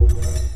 you